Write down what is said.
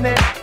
planet